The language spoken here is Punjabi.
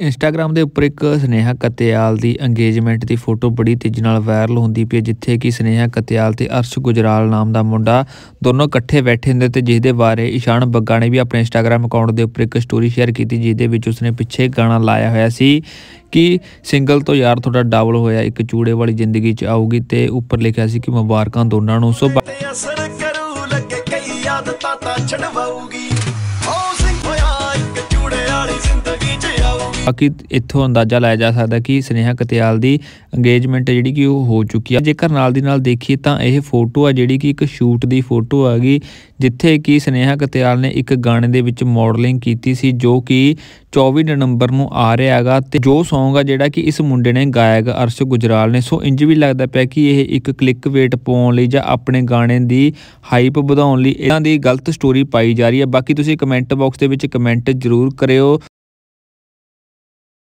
ਇੰਸਟਾਗ੍ਰam ਦੇ ਉੱਪਰ ਇੱਕ ਸਨੇਹਾ ਕਤਿਆਲ ਦੀ ਅੰਗੇਜ਼ਮੈਂਟ ਦੀ ਫੋਟੋ ਬੜੀ ਤੇਜ਼ੀ ਨਾਲ ਵਾਇਰਲ ਹੁੰਦੀ ਪਈ ਜਿੱਥੇ ਕਿ ਸਨੇਹਾ ਕਤਿਆਲ ਤੇ ਅਰਸ਼ ਗੁਜਰਾਲ ਨਾਮ ਦਾ ਮੁੰਡਾ ਦੋਨੋਂ ਇਕੱਠੇ ਬੈਠੇ ਹੁੰਦੇ ਤੇ ਜਿਸ ਦੇ ਬਾਰੇ ਇਸ਼ਾਨ ਬੱਗਾ ਨੇ ਵੀ ਆਪਣੇ ਇੰਸਟਾਗ੍ਰam ਅਕਾਊਂਟ ਦੇ ਉੱਪਰ ਇੱਕ ਸਟੋਰੀ ਸ਼ੇਅਰ ਕੀਤੀ ਜਿਸ ਦੇ ਵਿੱਚ ਉਸਨੇ ਪਿੱਛੇ ਗਾਣਾ ਲਾਇਆ ਹੋਇਆ ਸੀ ਕਿ ਸਿੰਗਲ ਤੋਂ ਯਾਰ ਤੁਹਾਡਾ ਡਬਲ ਹੋਇਆ, ਇੱਕ ਚੂੜੇ ਵਾਲੀ ਜ਼ਿੰਦਗੀ 'ਚ ਆਊਗੀ ਤੇ ਉੱਪਰ ਲਿਖਿਆ ਸੀ ਕਿ ਮੁਬਾਰਕਾਂ ਦੋਨਾਂ ਨੂੰ, ਸੋ ਅਸਰ ਕਰੂ ਲੱਗੇ ਕਈ ਆਦਤਾਂ ਤਾਂ ਛਡਵਾਉਗੀ ਬਾਕੀ ਇੱਥੋਂ ਅੰਦਾਜ਼ਾ ਲਾਇਆ ਜਾ ਸਕਦਾ ਕਿ ਸਨੇਹਾ ਕਤਿਆਲ ਦੀ ਇੰਗੇਜਮੈਂਟ ਜਿਹੜੀ ਕਿ ਉਹ ਹੋ ਚੁੱਕੀ ਹੈ ਜੇਕਰ ਨਾਲ ਦੀ ਨਾਲ ਦੇਖੀਏ ਤਾਂ ਇਹ ਫੋਟੋ ਆ ਜਿਹੜੀ ਕਿ ਇੱਕ ਸ਼ੂਟ ਦੀ ਫੋਟੋ ਆ ਗਈ, ਜਿੱਥੇ ਕਿ ਸਨੇਹਾ ਕਤਿਆਲ ਨੇ ਇੱਕ ਗਾਣੇ ਦੇ ਵਿੱਚ ਮਾਡਲਿੰਗ ਕੀਤੀ ਸੀ ਜੋ ਕਿ 24 ਨਵੰਬਰ ਨੂੰ ਆ ਰਿਹਾ ਹੈਗਾ ਤੇ ਜੋ Song ਆ ਜਿਹੜਾ ਕਿ ਇਸ ਮੁੰਡੇ ਨੇ ਗਾਇਕ ਅਰਸ਼ ਗੁਜਰਾਲ ਨੇ। ਸੋ ਇੰਜ ਵੀ ਲੱਗਦਾ ਪਿਆ ਕਿ ਇਹ ਇੱਕ ਕਲਿੱਕ ਵੇਟ ਪਾਉਣ ਲਈ ਜਾਂ ਆਪਣੇ ਗਾਣੇ ਦੀ ਹਾਈਪ ਵਧਾਉਣ ਲਈ ਇਹਨਾਂ ਦੀ ਗਲਤ ਸਟੋਰੀ ਪਾਈ ਜਾ ਰਹੀ ਹੈ ਬਾਕੀ ਤੁਸੀਂ ਕਮੈਂਟ ਬਾਕਸ ਦੇ ਵਿੱਚ ਕਮੈਂਟ ਜ਼ਰੂਰ ਕਰਿਓ।